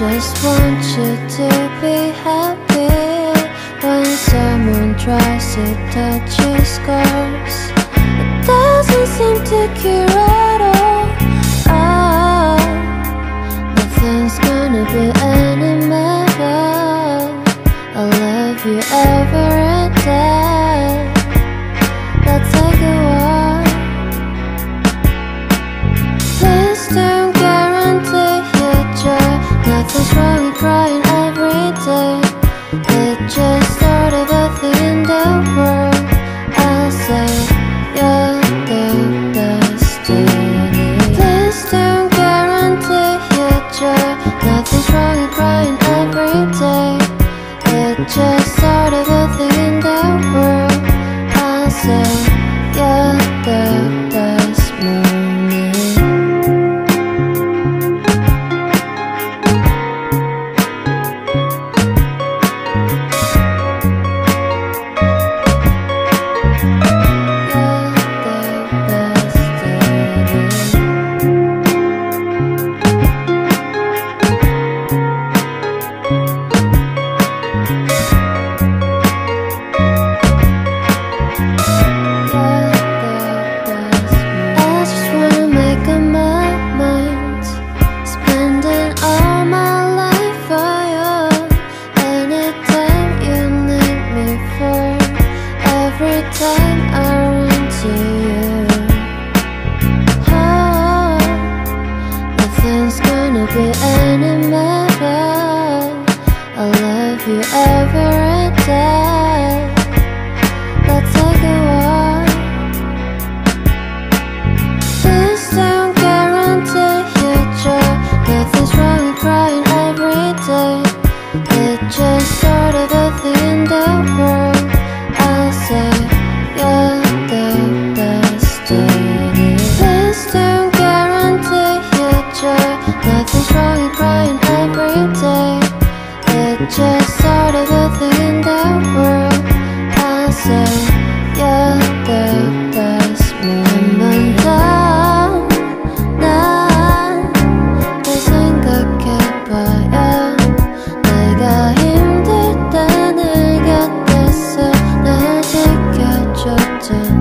just want you to be happy When someone tries to touch your scars. It doesn't seem to cure just sort of a thing the world I say you're the best of it don't guarantee future Nothing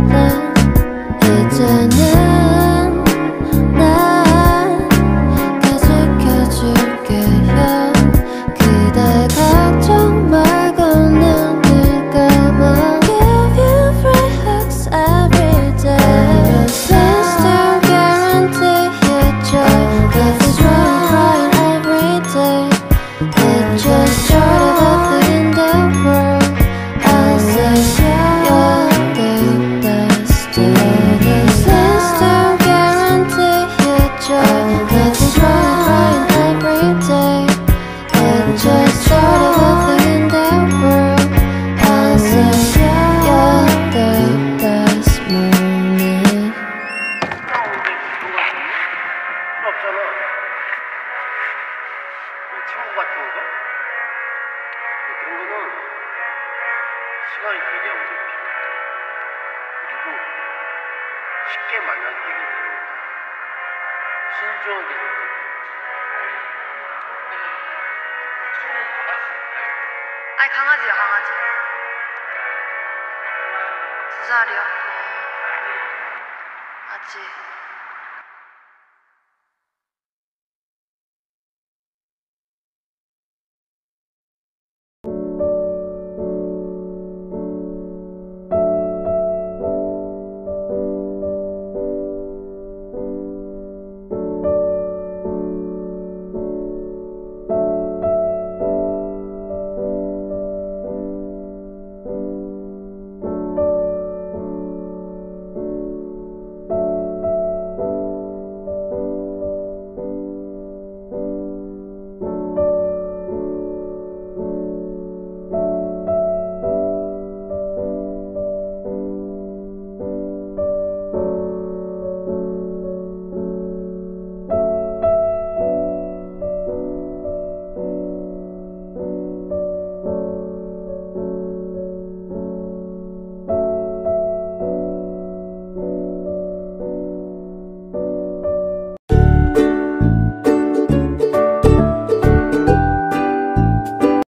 love. 시간이 되게 하고 있죠. 그리고 쉽게 만난 새끼들은 신중하게 선택. 아니 강아지요 강아지. 두 살이요. 어. 아직.